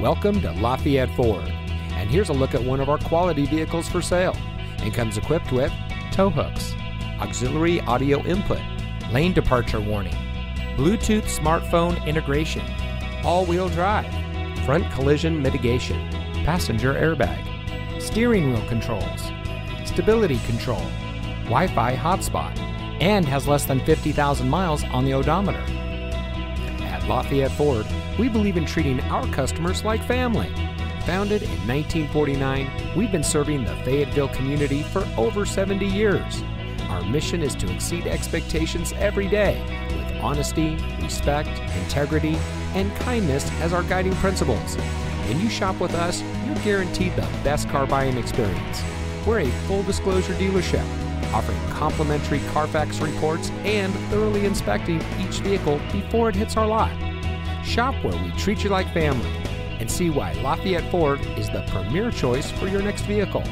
Welcome to Lafayette Ford. And here's a look at one of our quality vehicles for sale. And comes equipped with tow hooks, auxiliary audio input, lane departure warning, Bluetooth smartphone integration, all-wheel drive, front collision mitigation, passenger airbag, steering wheel controls, stability control, Wi-Fi hotspot, and has less than 50,000 miles on the odometer. Lafayette Ford, we believe in treating our customers like family. Founded in 1949, we've been serving the Fayetteville community for over 70 years. Our mission is to exceed expectations every day with honesty, respect, integrity, and kindness as our guiding principles. When you shop with us, you're guaranteed the best car buying experience. We're a full disclosure dealership, offering complimentary Carfax reports and thoroughly inspecting each vehicle before it hits our lot. Shop where we treat you like family and see why Lafayette Ford is the premier choice for your next vehicle.